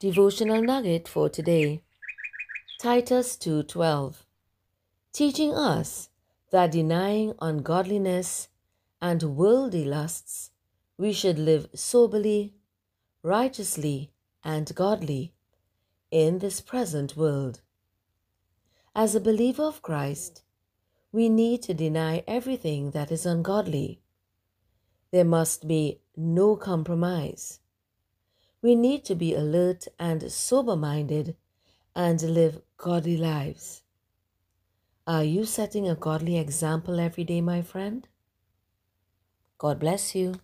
Devotional nugget for today. Titus 2:12. Teaching us that denying ungodliness and worldly lusts, we should live soberly, righteously, and godly in this present world. As a believer of Christ, we need to deny everything that is ungodly. There must be no compromise. We need to be alert and sober minded and live godly lives. Are you setting a godly example every day, my friend? God bless you.